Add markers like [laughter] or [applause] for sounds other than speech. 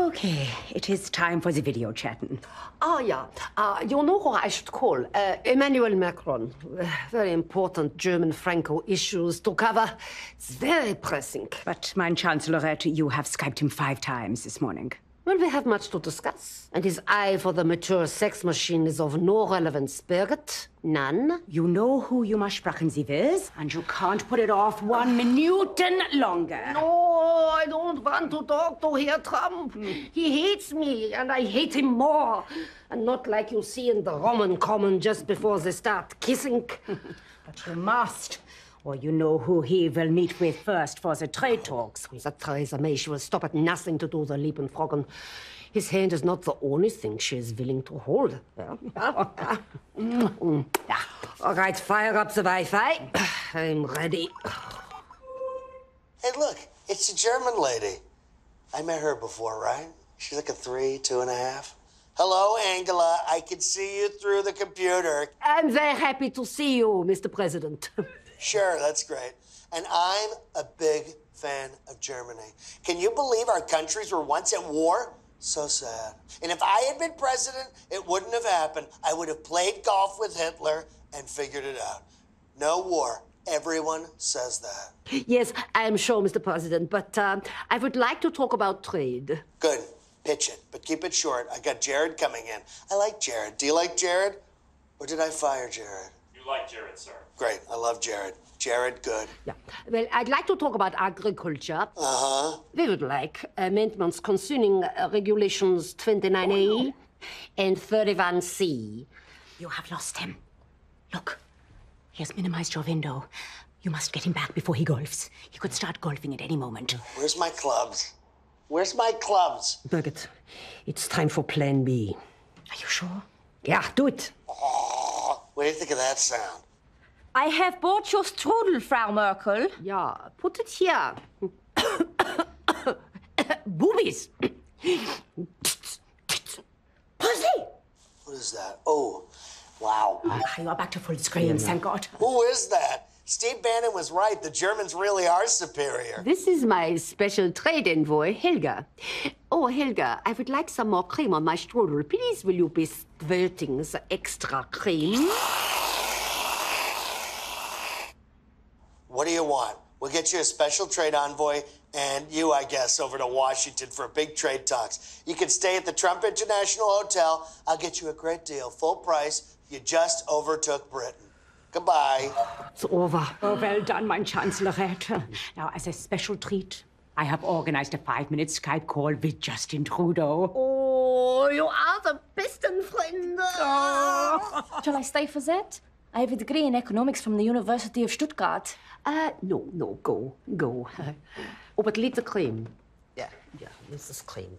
Okay, it is time for the video chatting. Ah, yeah. Uh, you know who I should call? Uh, Emmanuel Macron. Uh, very important German Franco issues to cover. It's very pressing. But, mein Chancellorette, you have Skyped him five times this morning. Well, we have much to discuss. And his eye for the mature sex machine is of no relevance, Birgit. None. You know who you must sprechen Sie with, and you can't put it off one minuten longer. No, I don't want to talk to Herr Trump. Hmm. He hates me, and I hate him more. And not like you see in the Roman common just before they start kissing. [laughs] But you must, or you know who he will meet with first for the trade talks. The Theresa May, she will stop at nothing to do the Liebenfrogen. His hand is not the only thing she is willing to hold. Yeah. [laughs] All right, fire up the Wi-Fi. I'm ready. Hey, look, it's a German lady. I met her before, right? She's like a three, two and a half. Hello, Angela. I can see you through the computer. I'm very happy to see you, Mr. President. [laughs] Sure, that's great. And I'm a big fan of Germany. Can you believe our countries were once at war? So sad. And if I had been president, it wouldn't have happened. I would have played golf with Hitler and figured it out. No war. Everyone says that. yes, I am sure, Mr. President, but uh, I would like to talk about trade. Good. Pitch it, but keep it short. I got Jared coming in. I like Jared. Do you like Jared? Or did I fire Jared? You like Jared, sir. Great. I love Jared. Jared, good. Yeah. Well, I'd like to talk about agriculture. Uh huh. We would like amendments concerning uh, regulations 29A and 31C. You have lost him. Look, he has minimized your window. You must get him back before he golfs. He could start golfing at any moment. Where's my clubs? Where's my clubs? Birgit, it's time for Plan B. Are you sure? Yeah, do it. Oh, what do you think of that sound? I have bought your strudel, Frau Merkel. Yeah, put it here. Boobies. Pussy. What is that? Oh, wow. Ah, you are back to full screen, thank God. Who is that? Steve Bannon was right. The Germans really are superior. This is my special trade envoy, Helga. Oh, Helga, I would like some more cream on my strudel. Please, will you be squirting the extra cream? What do you want? We'll get you a special trade envoy and you, I guess, over to Washington for big trade talks. You can stay at the Trump International Hotel. I'll get you a great deal, full price. You just overtook Britain. Goodbye. It's over. Oh, well done, mein Chancellorette. Now, as a special treat, I have organized a five-minute Skype call with Justin Trudeau. Oh, you are the best besten Freunde. Shall I stay for that? I have a degree in economics from the University of Stuttgart. Uh, no, no, go, go. Oh, but leave the cream. Yeah, yeah, this is cream.